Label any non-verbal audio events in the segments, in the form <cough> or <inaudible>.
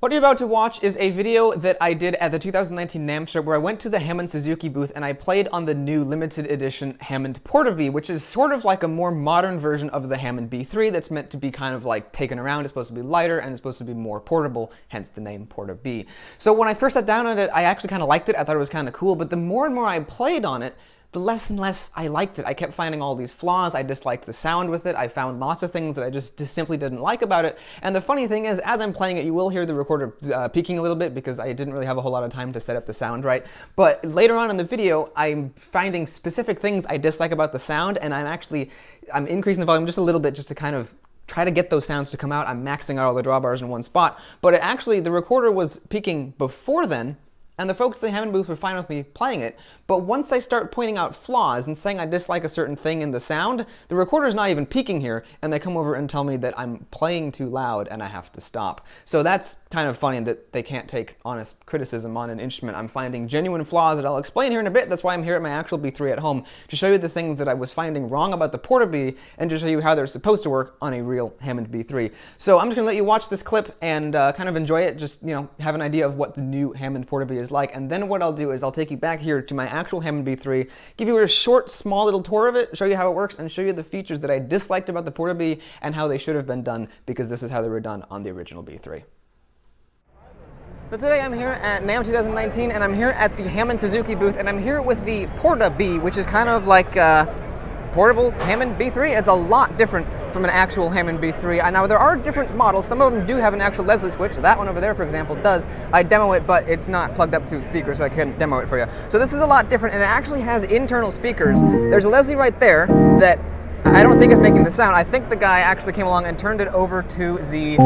What you're about to watch is a video that I did at the 2019 NAMM show where I went to the Hammond Suzuki booth and I played on the new limited edition Hammond Porta B, which is sort of like a more modern version of the Hammond B3 that's meant to be kind of like taken around. It's supposed to be lighter and it's supposed to be more portable, hence the name Porta B. So when I first sat down on it, I actually kind of liked it. I thought it was kind of cool, but the more and more I played on it, the less and less I liked it. I kept finding all these flaws. I disliked the sound with it. I found lots of things that I just, just simply didn't like about it. And the funny thing is, as I'm playing it, you will hear the recorder uh, peaking a little bit because I didn't really have a whole lot of time to set up the sound right. But later on in the video, I'm finding specific things I dislike about the sound, and I'm actually I'm increasing the volume just a little bit just to kind of try to get those sounds to come out. I'm maxing out all the drawbars in one spot. But it actually, the recorder was peaking before then, and the folks at the Hammond booth were fine with me playing it. But once I start pointing out flaws and saying I dislike a certain thing in the sound, the recorder's not even peaking here, and they come over and tell me that I'm playing too loud and I have to stop. So that's kind of funny that they can't take honest criticism on an instrument. I'm finding genuine flaws that I'll explain here in a bit. That's why I'm here at my actual B3 at home, to show you the things that I was finding wrong about the Porta B, and to show you how they're supposed to work on a real Hammond B3. So I'm just gonna let you watch this clip and uh, kind of enjoy it, just, you know, have an idea of what the new Hammond Porta B is like, and then what I'll do is I'll take you back here to my actual Hammond B3, give you a short, small little tour of it, show you how it works, and show you the features that I disliked about the Porta B and how they should have been done because this is how they were done on the original B3. So today I'm here at NAMM 2019 and I'm here at the Hammond Suzuki booth and I'm here with the Porta B, which is kind of like uh, portable Hammond B3. It's a lot different from an actual Hammond B3. I know there are different models. Some of them do have an actual Leslie switch. That one over there, for example, does. I demo it, but it's not plugged up to a speaker, so I couldn't demo it for you. So this is a lot different, and it actually has internal speakers. There's a Leslie right there that I don't think it's making the sound. I think the guy actually came along and turned it over to the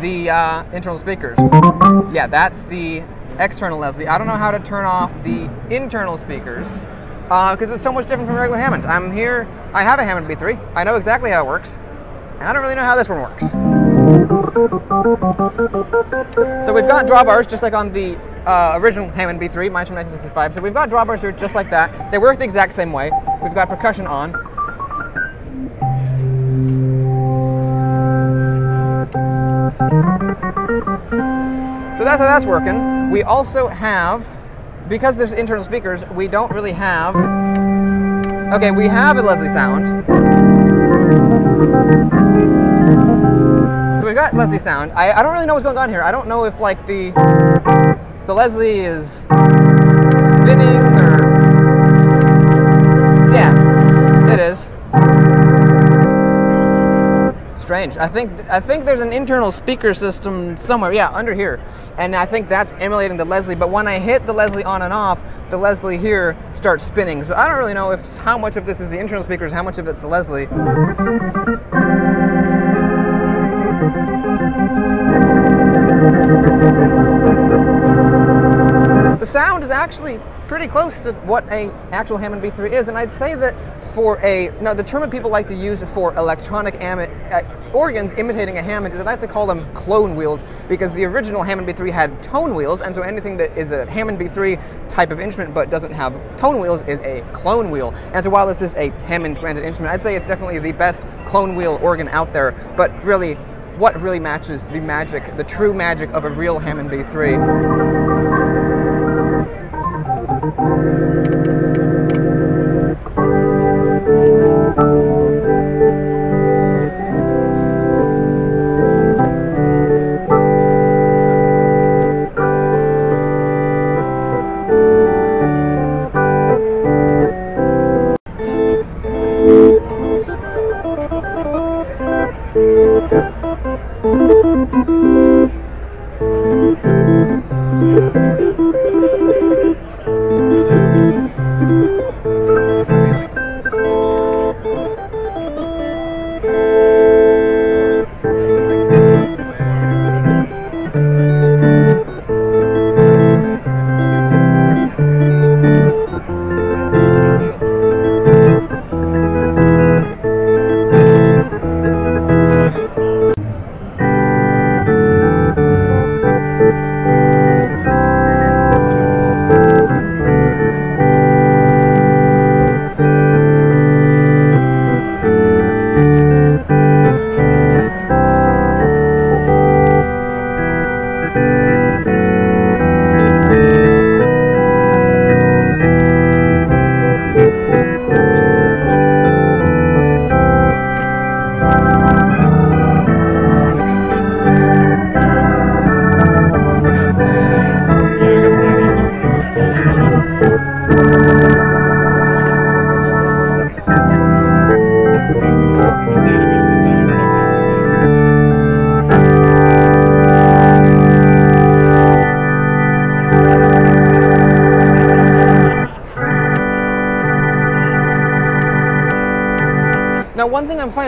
the uh, internal speakers. Yeah, that's the external Leslie. I don't know how to turn off the internal speakers because uh, it's so much different from regular Hammond. I'm here, I have a Hammond B3, I know exactly how it works, and I don't really know how this one works. So we've got drawbars just like on the uh, original Hammond B3, mine's from 1965. So we've got drawbars here just like that. They work the exact same way. We've got percussion on. So that's how that's working. We also have because there's internal speakers, we don't really have. Okay, we have a Leslie sound. So we've got Leslie sound. I, I don't really know what's going on here. I don't know if like the the Leslie is spinning I think I think there's an internal speaker system somewhere. Yeah, under here and I think that's emulating the Leslie. But when I hit the Leslie on and off, the Leslie here starts spinning. So I don't really know if how much of this is the internal speakers, how much of it's the Leslie. The sound is actually pretty close to what a actual Hammond B3 is, and I'd say that for a now the term that people like to use for electronic uh, organs imitating a Hammond is that I like to call them clone wheels because the original Hammond B3 had tone wheels, and so anything that is a Hammond B3 type of instrument but doesn't have tone wheels is a clone wheel. And so while this is a Hammond branded instrument, I'd say it's definitely the best clone wheel organ out there, but really what really matches the magic, the true magic of a real Hammond B3 Now,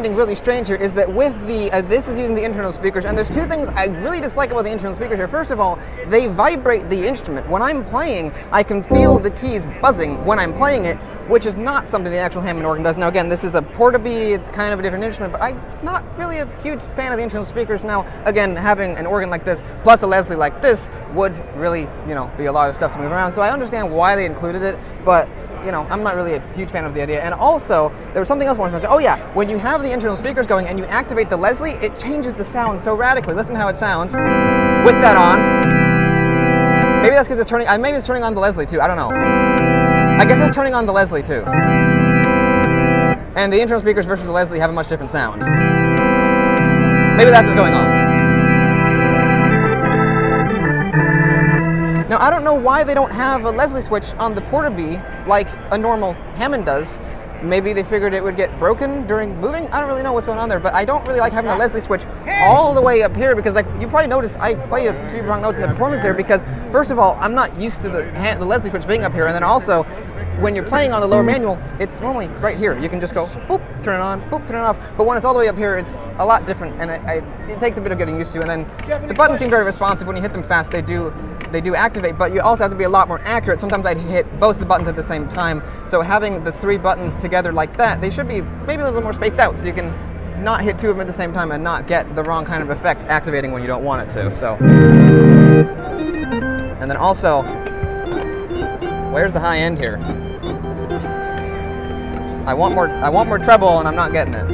finding really strange here is that with the, uh, this is using the internal speakers, and there's two things I really dislike about the internal speakers here. First of all, they vibrate the instrument. When I'm playing, I can feel the keys buzzing when I'm playing it, which is not something the actual Hammond organ does. Now, again, this is a Porta B, it's kind of a different instrument, but I'm not really a huge fan of the internal speakers. Now, again, having an organ like this, plus a Leslie like this, would really, you know, be a lot of stuff to move around. So I understand why they included it, but you know, I'm not really a huge fan of the idea. And also, there was something else I wanted to mention. Oh yeah, when you have the internal speakers going and you activate the Leslie, it changes the sound so radically. Listen how it sounds with that on. Maybe that's because it's turning, uh, maybe it's turning on the Leslie too, I don't know. I guess it's turning on the Leslie too. And the internal speakers versus the Leslie have a much different sound. Maybe that's what's going on. Now, I don't know why they don't have a Leslie switch on the Porta B like a normal Hammond does. Maybe they figured it would get broken during moving. I don't really know what's going on there, but I don't really like having a Leslie switch all the way up here because, like, you probably noticed I played a few wrong notes in the performance there because, first of all, I'm not used to the, the Leslie switch being up here, and then also when you're playing on the lower manual, it's normally right here. You can just go boop, turn it on, boop, turn it off. But when it's all the way up here, it's a lot different, and it, I, it takes a bit of getting used to. And then the buttons seem very responsive. When you hit them fast, they do they do activate. But you also have to be a lot more accurate. Sometimes I'd hit both the buttons at the same time. So having the three buttons together like that, they should be maybe a little more spaced out, so you can not hit two of them at the same time and not get the wrong kind of effect activating when you don't want it to. So, and then also, where's the high end here? I want more. I want more treble, and I'm not getting it.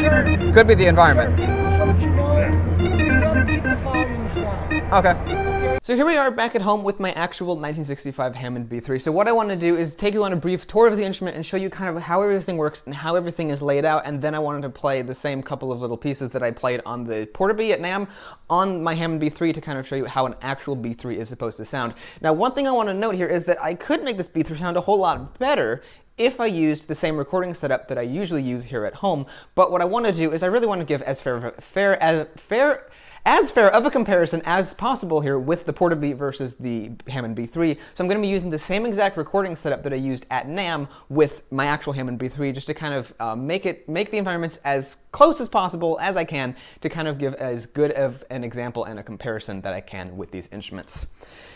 Sure. Could be the environment. So you know, you gotta keep the volumes down. Okay. So here we are back at home with my actual 1965 Hammond B3. So what I want to do is take you on a brief tour of the instrument and show you kind of how everything works and how everything is laid out. And then I wanted to play the same couple of little pieces that I played on the Porta B at NAMM on my Hammond B3 to kind of show you how an actual B3 is supposed to sound. Now, one thing I want to note here is that I could make this B3 sound a whole lot better if I used the same recording setup that I usually use here at home. But what I want to do is I really want to give as fair, fair as fair as fair of a comparison as possible here with the Porta B versus the Hammond B3. So I'm going to be using the same exact recording setup that I used at NAMM with my actual Hammond B3 just to kind of uh, make it make the environments as close as possible as I can to kind of give as good of an example and a comparison that I can with these instruments.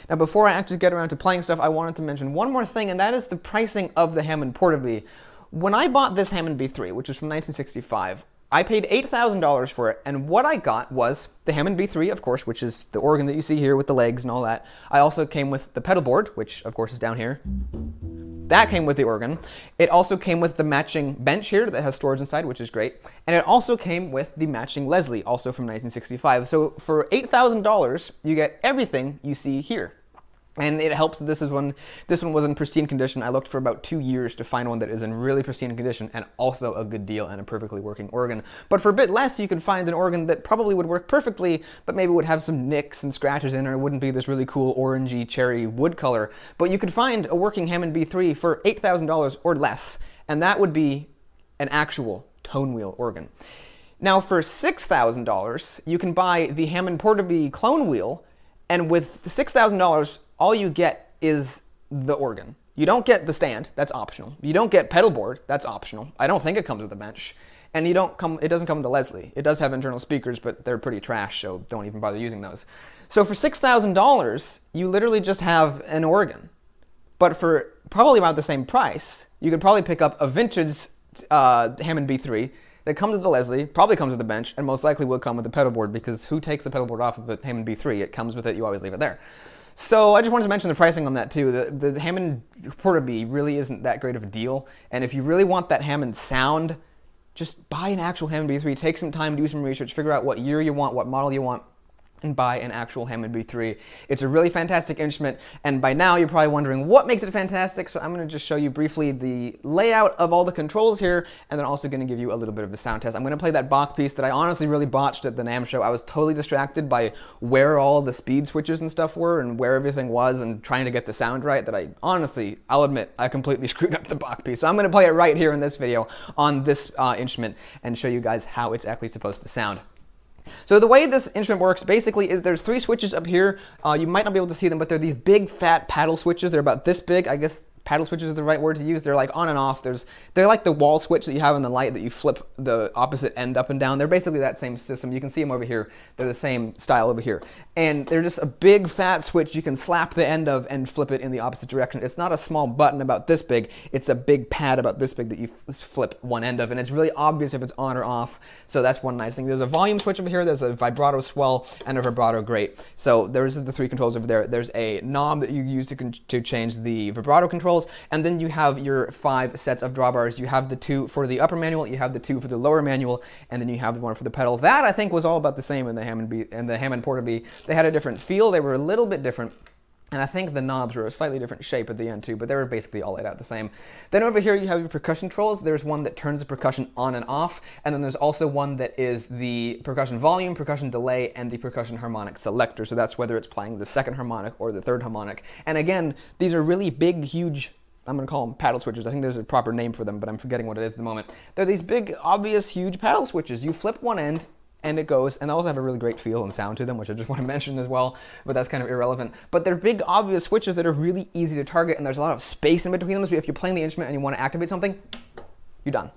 Now before I actually get around to playing stuff, I wanted to mention one more thing and that is the pricing of the Hammond Porta B. When I bought this Hammond B3, which is from 1965, I paid $8,000 for it, and what I got was the Hammond B3, of course, which is the organ that you see here with the legs and all that. I also came with the pedal board, which of course is down here. That came with the organ. It also came with the matching bench here that has storage inside, which is great. And it also came with the matching Leslie, also from 1965. So for $8,000, you get everything you see here. And it helps that this is one this one was in pristine condition. I looked for about two years to find one that is in really pristine condition and also a good deal and a perfectly working organ. But for a bit less, you can find an organ that probably would work perfectly, but maybe would have some nicks and scratches in, or it wouldn't be this really cool orangey cherry wood color. But you could find a working Hammond B3 for $8,000 or less, and that would be an actual tone wheel organ. Now for $6,000, you can buy the Hammond Porta B clone wheel, and with $6,000, all you get is the organ. You don't get the stand, that's optional. You don't get pedal board, that's optional. I don't think it comes with a bench. And you don't come it doesn't come with the Leslie. It does have internal speakers, but they're pretty trash, so don't even bother using those. So for $6,000, you literally just have an organ. But for probably about the same price, you could probably pick up a vintage uh, Hammond B3 that comes with the Leslie, probably comes with the bench, and most likely will come with the pedal board because who takes the pedal board off of a Hammond B3? It comes with it, you always leave it there. So I just wanted to mention the pricing on that too. The, the Hammond b really isn't that great of a deal. And if you really want that Hammond sound, just buy an actual Hammond B3. Take some time, do some research, figure out what year you want, what model you want, and buy an actual Hammond B3. It's a really fantastic instrument, and by now you're probably wondering what makes it fantastic, so I'm going to just show you briefly the layout of all the controls here, and then also going to give you a little bit of a sound test. I'm to play that Bach piece that I honestly really botched at the NAMM show. I was totally distracted by where all the speed switches and stuff were and where everything was and trying to get the sound right that I honestly, I'll admit, I completely <laughs> screwed up the Bach piece. So I'm going to play it right here in this video on this uh, instrument and show you guys how it's actually supposed to sound. So the way this instrument works basically is there's three switches up here. Uh, you might not be able to see them, but they're these big fat paddle switches. They're about this big, I guess paddle switches is the right word to use. They're like on and off. There's they're like the wall switch that you have in the light that you flip the opposite end up and down. They're basically that same system. You can see them over here. They're the same style over here, and they're just a big fat switch you can slap the end of and flip it in the opposite direction. It's not a small button about this big. It's a big pad about this big that you flip one end of, and it's really obvious if it's on or off. So that's one nice thing. There's a volume switch over here. There's a vibrato swell and a vibrato great. So there's the three controls over there. There's a knob that you use to, to change the vibrato and then you have your five sets of drawbars. You have the two for the upper manual, you have the two for the lower manual, and then you have the one for the pedal. That I think was all about the same in the Hammond B and the Hammond Porta B. They had a different feel. They were a little bit different. And I think the knobs were a slightly different shape at the end too, but they were basically all laid out the same. Then over here you have your percussion controls. There's one that turns the percussion on and off, and then there's also one that is the percussion volume, percussion delay, and the percussion harmonic selector. So that's whether it's playing the second harmonic or the third harmonic. And again, these are really big, huge I'm going to call them paddle switches. I think there's a proper name for them, but I'm forgetting what it is at the moment. They're these big, obvious, huge paddle switches. You flip one end, and it goes, and they also have a really great feel and sound to them, which I just <laughs> want to mention as well, but that's kind of irrelevant. But they're big, obvious switches that are really easy to target, and there's a lot of space in between them, so if you're playing the instrument and you want to activate something, you're done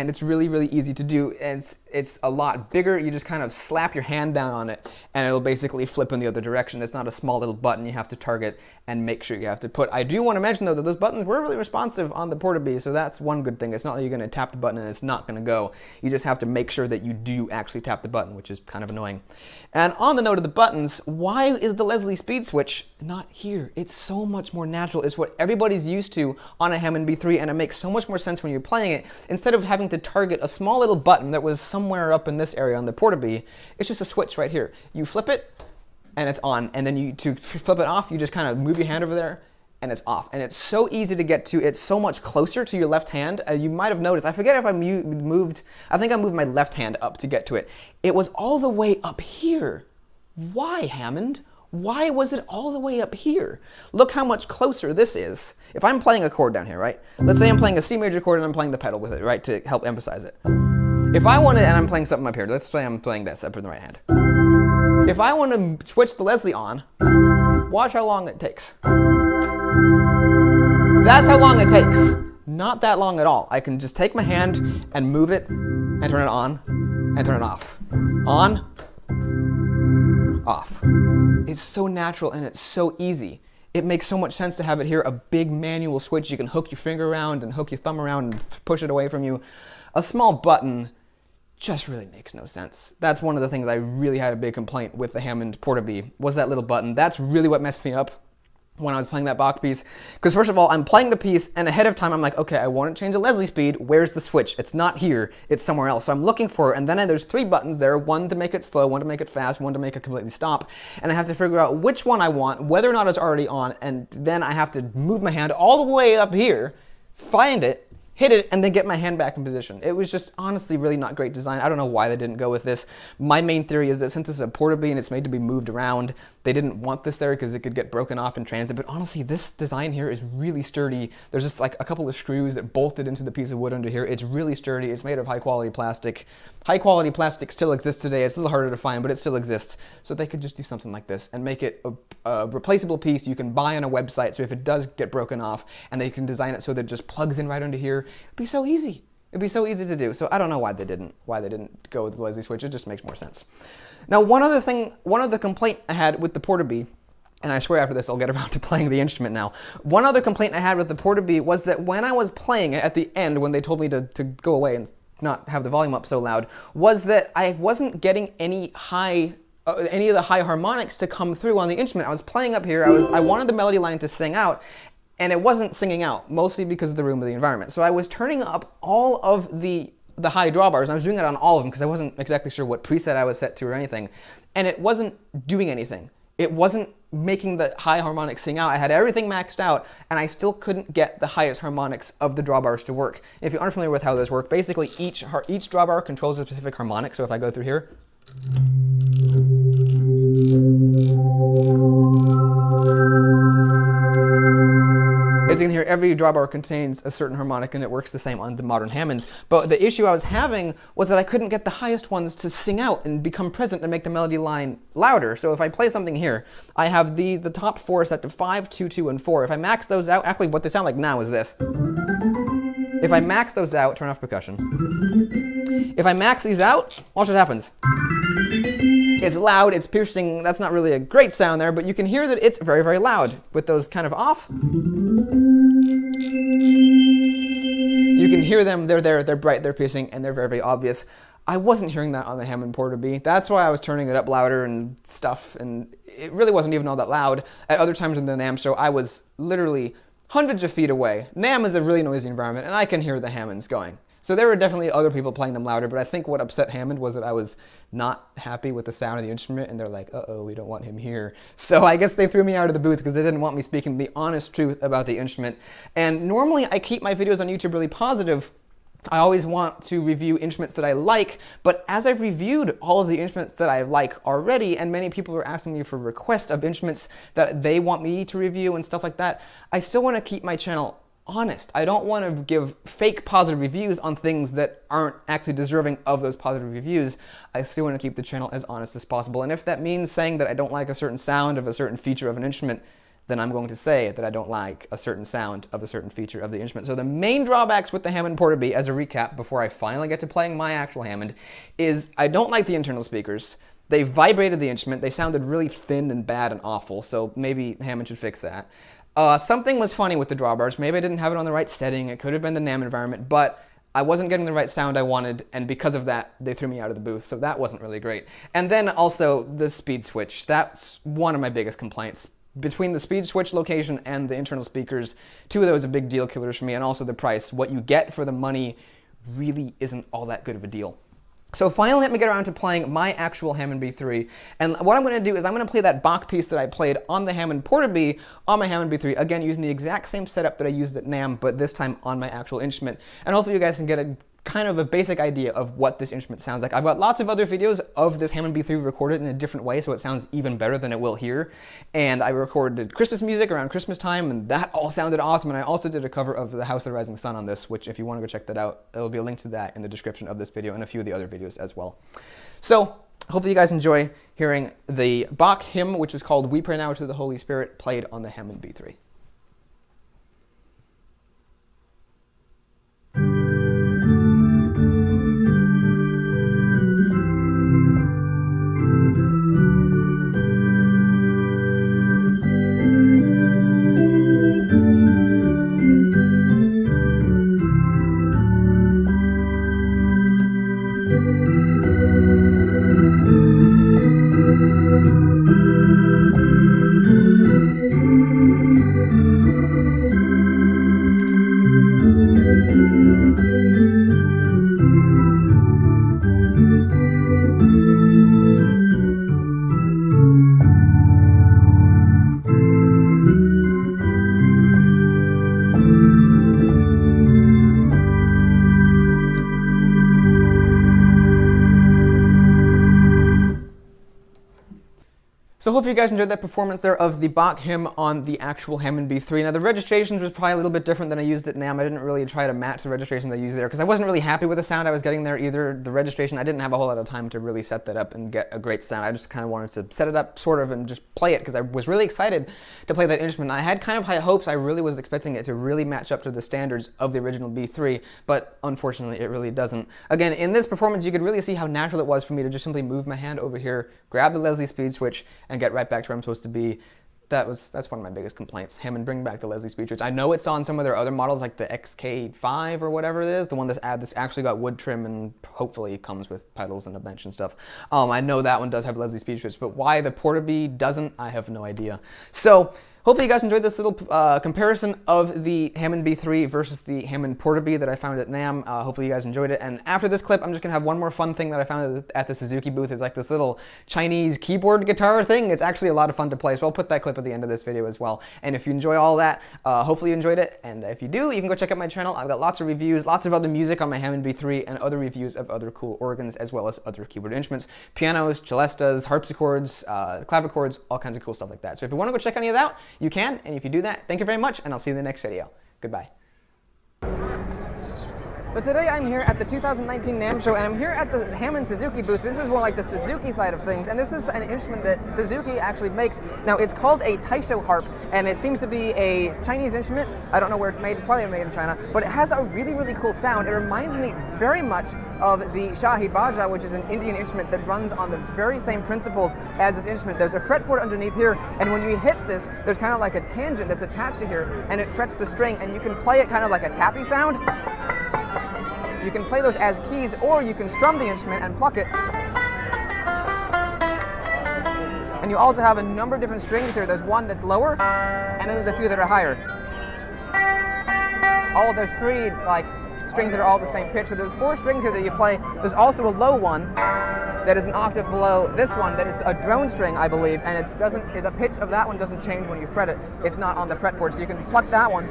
and it's really, really easy to do. And it's, it's a lot bigger. You just kind of slap your hand down on it and it'll basically flip in the other direction. It's not a small little button you have to target and make sure you have to put. I do want to mention though that those buttons were really responsive on the Porta B, so that's one good thing. It's not that you're going to tap the button and it's not going to go. You just have to make sure that you do actually tap the button, which is kind of annoying. And on the note of the buttons, why is the Leslie speed switch not here? It's so much more natural. It's what everybody's used to on a Hammond B3 and it makes so much more sense when you're playing it. Instead of having to target a small little button that was somewhere up in this area on the Porta B, it's just a switch right here. You flip it and it's on, and then you to flip it off, you just kind of move your hand over there and it's off. And it's so easy to get to. It's so much closer to your left hand. Uh, you might have noticed, I forget if I moved, I think I moved my left hand up to get to it. It was all the way up here. Why, Hammond? Why was it all the way up here? Look how much closer this is. If I'm playing a chord down here, right? Let's say I'm playing a C major chord and I'm playing the pedal with it, right, to help emphasize it. If I want to, and I'm playing something up here, let's say I'm playing this up in the right hand. If I want to switch the Leslie on, watch how long it takes. That's how long it takes. Not that long at all. I can just take my hand and move it and turn it on and turn it off. On, off. It's so natural and it's so easy. It makes so much sense to have it here, a big manual switch you can hook your finger around and hook your thumb around and push it away from you. A small button just really makes no sense. That's one of the things I really had a big complaint with the Hammond Porta B, was that little button. That's really what messed me up when I was playing that Bach piece. Because first of all, I'm playing the piece, and ahead of time, I'm like, okay, I want to change the Leslie speed. Where's the switch? It's not here. It's somewhere else. So I'm looking for it, and then there's three buttons there, one to make it slow, one to make it fast, one to make it completely stop. And I have to figure out which one I want, whether or not it's already on, and then I have to move my hand all the way up here, find it, hit it, and then get my hand back in position. It was just honestly really not great design. I don't know why they didn't go with this. My main theory is that since it's a Porta B and it's made to be moved around, they didn't want this there because it could get broken off in transit. But honestly, this design here is really sturdy. There's just like a couple of screws that bolted into the piece of wood under here. It's really sturdy. It's made of high quality plastic. High quality plastic still exists today. It's a little harder to find, but it still exists. So they could just do something like this and make it a, a replaceable piece you can buy on a website. So if it does get broken off and they can design it so that it just plugs in right under here, It'd be so easy. It'd be so easy to do. So I don't know why they didn't why they didn't go with the Leslie switch. It just makes more sense. Now, one other thing, one other complaint I had with the Porta B, and I swear after this I'll get around <laughs> to playing the instrument now. One other complaint I had with the Porta B was that when I was playing it at the end, when they told me to, to go away and not have the volume up so loud, was that I wasn't getting any high uh, any of the high harmonics to come through on the instrument. I was playing up here, I was I wanted the melody line to sing out, and it wasn't singing out, mostly because of the room of the environment. So I was turning up all of the the high drawbars, and I was doing it on all of them because I wasn't exactly sure what preset I was set to or anything, and it wasn't doing anything. It wasn't making the high harmonics sing out. I had everything maxed out, and I still couldn't get the highest harmonics of the drawbars to work. If you aren't familiar with how those work, basically each each drawbar controls a specific harmonic. So if I go through here. As you can hear, every drawbar contains a certain harmonic and it works the same on the modern Hammonds. But the issue I was having was that I couldn't get the highest ones to sing out and become present and make the melody line louder. So if I play something here, I have the, the top four set to 5, 2, 2, and 4. If I max those out, actually what they sound like now is this. If I max those out, turn off percussion. If I max these out, watch what happens. It's loud, it's piercing, that's not really a great sound there, but you can hear that it's very, very loud. With those kind of off, you can hear them, they're there, they're bright, they're piercing, and they're very, very obvious. I wasn't hearing that on the Hammond Porta B. That's why I was turning it up louder and stuff, and it really wasn't even all that loud. At other times in the NAMM show, I was literally hundreds of feet away. NAMM is a really noisy environment, and I can hear the Hammonds going. So there were definitely other people playing them louder, but I think what upset Hammond was that I was not happy with the sound of the instrument, and they're like, uh-oh, we don't want him here. <laughs> So I guess they threw me out of the booth because they didn't want me speaking the honest truth about the instrument. And normally I keep my videos on YouTube really positive, I always want to review instruments that I like, but as I've reviewed all of the instruments that I like already, and many people are asking me for requests of instruments that they want me to review and stuff like that, I still want to keep my channel honest. I don't want to give fake positive reviews on things that aren't actually deserving of those positive reviews. I still want to keep the channel as honest as possible. And if that means saying that I don't like a certain sound of a certain feature of an instrument, then I'm going to say that I don't like a certain sound of a certain feature of the instrument. So the main drawbacks with the Hammond Porta B, as a recap, before I finally get to playing my actual Hammond, is I don't like the internal speakers. They vibrated the instrument. They sounded really thin and bad and awful, so maybe Hammond should fix that. Uh, something was funny with the drawbars. Maybe I didn't have it on the right setting. It could have been the NAMM environment, but I wasn't getting the right sound I wanted, and because of that, they threw me out of the booth, so that wasn't really great. And then also the speed switch. That's one of my biggest complaints. Between the speed switch location and the internal speakers, two of those are big deal killers for me, and also the price. What you get for the money really isn't all that good of a deal. So finally, let me get around to playing my actual Hammond B3. And what I'm going to do is I'm going to play that Bach piece that I played on the Hammond Porta B on my Hammond B3, again using the exact same setup that I used at NAMM, but this time on my actual instrument. And hopefully you guys can get a kind of a basic idea of what this instrument sounds like. I've got lots of other videos of this Hammond B3 recorded in a different way, so it sounds even better than it will here. And I recorded Christmas music around Christmas time, and that all sounded awesome. And I also did a cover of The House of the Rising Sun on this, which if you want to go check that out, there will be a link to that in the description of this video and a few of the other videos as well. So hopefully you guys enjoy hearing the Bach hymn, which is called We Pray Now to the Holy Spirit, played on the Hammond B3. So hopefully you guys enjoyed that performance there of the Bach hymn on the actual Hammond B3. Now the registrations was probably a little bit different than I used at NAMM. I didn't really try to match the registrations I used there because I wasn't really happy with the sound I was getting there either. The registration, I didn't have a whole lot of time to really set that up and get a great sound. I just kind of wanted to set it up sort of and just play it because I was really excited to play that instrument. I had kind of high hopes. I really was expecting it to really match up to the standards of the original B3, but unfortunately it really doesn't. Again, in this performance you could really see how natural it was for me to just simply move my hand over here, grab the Leslie speed switch, and get right back to where I'm supposed to be. That was that's one of my biggest complaints. Hammond bring back the Leslie speed switch. I know it's on some of their other models like the XK5 or whatever it is, the one that's add this actually got wood trim and hopefully comes with pedals and a bench and stuff. Um, I know that one does have Leslie speed switch, but why the Porta doesn't, I have no idea. So Hopefully you guys enjoyed this little uh, comparison of the Hammond B3 versus the Hammond Porta B that I found at NAMM. Uh, hopefully you guys enjoyed it. And after this clip, I'm just gonna have one more fun thing that I found at the Suzuki booth. It's like this little Chinese keyboard guitar thing. It's actually a lot of fun to play, so I'll put that clip at the end of this video as well. And if you enjoy all that, uh, hopefully you enjoyed it. And if you do, you can go check out my channel. I've got lots of reviews, lots of other music on my Hammond B3, and other reviews of other cool organs, as well as other keyboard instruments, pianos, celestas, harpsichords, uh, clavichords, all kinds of cool stuff like that. So if you wanna go check any of that out, you can. And if you do that, thank you very much, and I'll see you in the next video. Goodbye. So today I'm here at the 2019 NAMM show and I'm here at the Hammond Suzuki booth. This is more like the Suzuki side of things and this is an instrument that Suzuki actually makes. Now it's called a Taisho harp and it seems to be a Chinese instrument. I don't know where it's made, probably made in China, but it has a really, really cool sound. It reminds me very much of the Shahi Baja, which is an Indian instrument that runs on the very same principles as this instrument. There's a fretboard underneath here and when you hit this, there's kind of like a tangent that's attached to here and it frets the string and you can play it kind of like a tappy sound. You can play those as keys, or you can strum the instrument and pluck it. And you also have a number of different strings here. There's one that's lower, and then there's a few that are higher. Oh, there's three like strings that are all the same pitch. So there's four strings here that you play. There's also a low one that is an octave below this one that is a drone string, I believe, and it doesn't the pitch of that one doesn't change when you fret it. It's not on the fretboard, so you can pluck that one,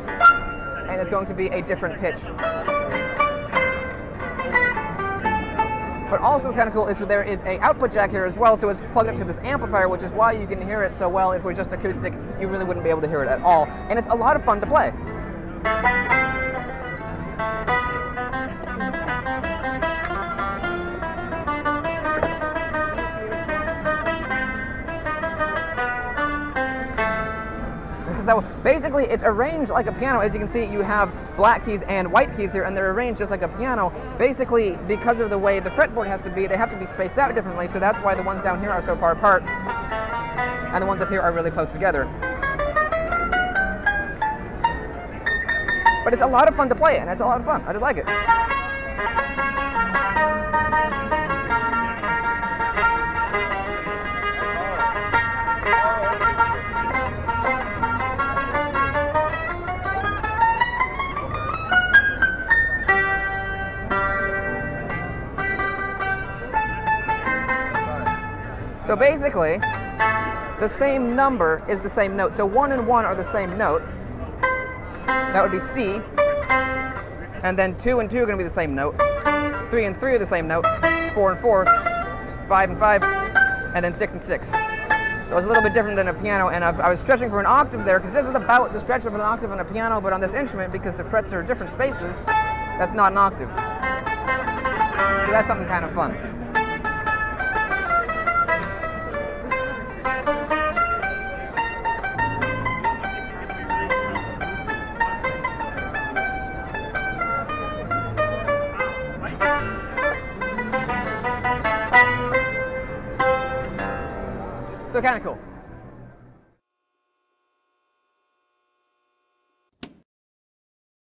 and it's going to be a different pitch. But also what's kind of cool is there is a output jack here as well, so it's plugged up to this amplifier, which is why you can hear it so well. If it was just acoustic, you really wouldn't be able to hear it at all. And it's a lot of fun to play. So basically, it's arranged like a piano. As you can see, you have black keys and white keys here, and they're arranged just like a piano. Basically, because of the way the fretboard has to be, they have to be spaced out differently, so that's why the ones down here are so far apart, and the ones up here are really close together. But it's a lot of fun to play and it's a lot of fun. I just like it. Basically, the same number is the same note. So one and one are the same note. That would be C. And then two and two are going to be the same note. Three and three are the same note. Four and four. Five and five. And then six and six. So it's a little bit different than a piano, and I've, i was stretching for an octave there, because this is about the stretch of an octave on a piano, but on this instrument, because the frets are different spaces, that's not an octave. So that's something kind of fun.